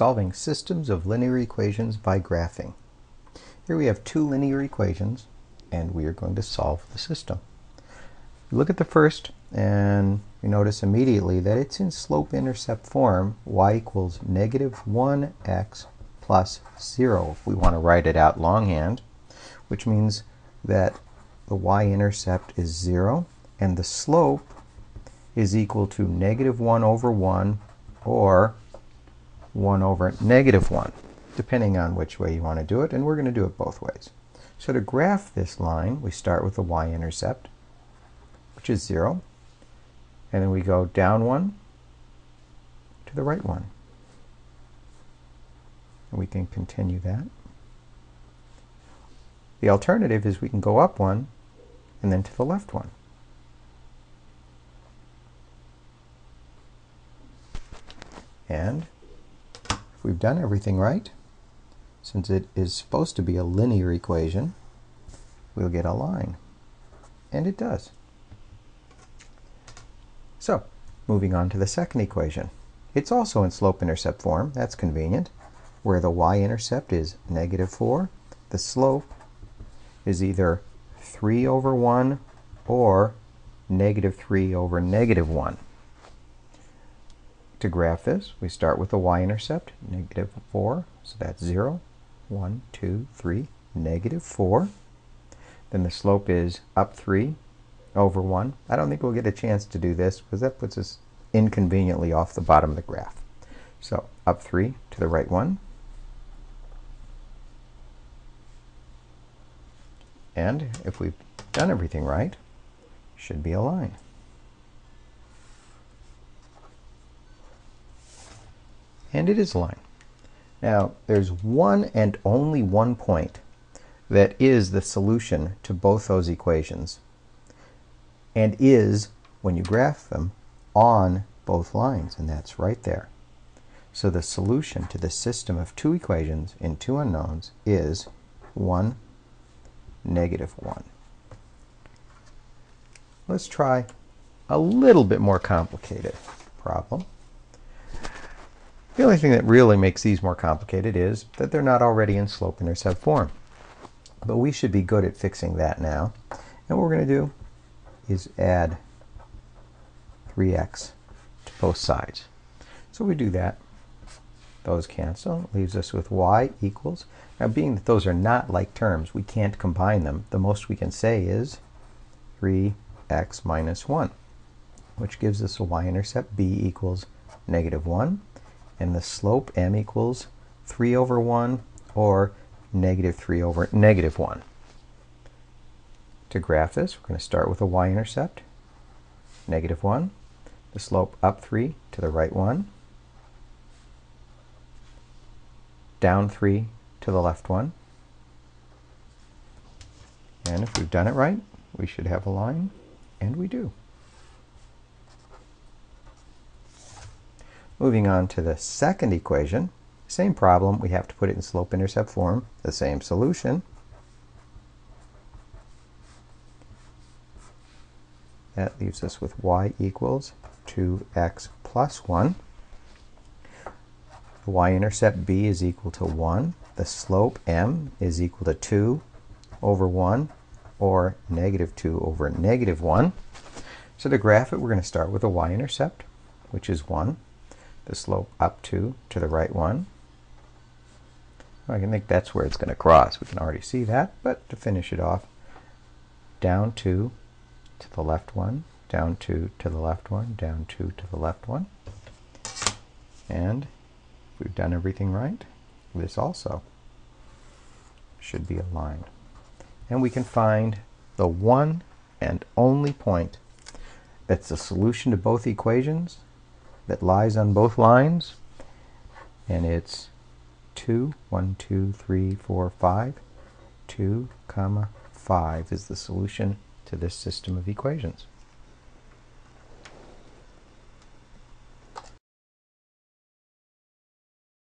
solving systems of linear equations by graphing. Here we have two linear equations and we are going to solve the system. look at the first and you notice immediately that it's in slope-intercept form y equals negative 1x plus 0 if we want to write it out longhand which means that the y-intercept is 0 and the slope is equal to negative 1 over 1 or 1 over negative 1, depending on which way you want to do it, and we're going to do it both ways. So to graph this line, we start with the y-intercept, which is 0, and then we go down 1 to the right 1. And we can continue that. The alternative is we can go up 1 and then to the left 1. And if we've done everything right, since it is supposed to be a linear equation, we'll get a line. And it does. So, moving on to the second equation. It's also in slope-intercept form. That's convenient. Where the y-intercept is negative 4, the slope is either 3 over 1 or negative 3 over negative 1. To graph this, we start with the y-intercept, negative 4, so that's 0, 1, 2, 3, negative 4. Then the slope is up 3 over 1. I don't think we'll get a chance to do this because that puts us inconveniently off the bottom of the graph. So up 3 to the right 1. And if we've done everything right, should be a line. And it is a line. Now, there's one and only one point that is the solution to both those equations and is, when you graph them, on both lines, and that's right there. So the solution to the system of two equations in two unknowns is 1, negative 1. Let's try a little bit more complicated problem. The only thing that really makes these more complicated is that they're not already in slope-intercept form. But we should be good at fixing that now. And what we're going to do is add 3x to both sides. So we do that. Those cancel. leaves us with y equals. Now being that those are not like terms, we can't combine them. The most we can say is 3x minus 1, which gives us a y-intercept b equals negative 1 and the slope m equals 3 over 1 or negative 3 over negative 1. To graph this, we're going to start with a y-intercept, negative 1, the slope up 3 to the right 1, down 3 to the left 1. And if we've done it right, we should have a line, and we do. Moving on to the second equation, same problem, we have to put it in slope-intercept form, the same solution. That leaves us with y equals 2x plus 1. The y-intercept b is equal to 1. The slope m is equal to 2 over 1 or negative 2 over negative 1. So to graph it, we're going to start with a y-intercept, which is 1 the slope up 2 to the right 1. I can think that's where it's going to cross. We can already see that, but to finish it off, down 2 to the left 1, down 2 to the left 1, down 2 to the left 1. And we've done everything right, this also should be a line. And we can find the one and only point that's the solution to both equations that lies on both lines. And it's 2 1 2 3 4 5 2 comma 5 is the solution to this system of equations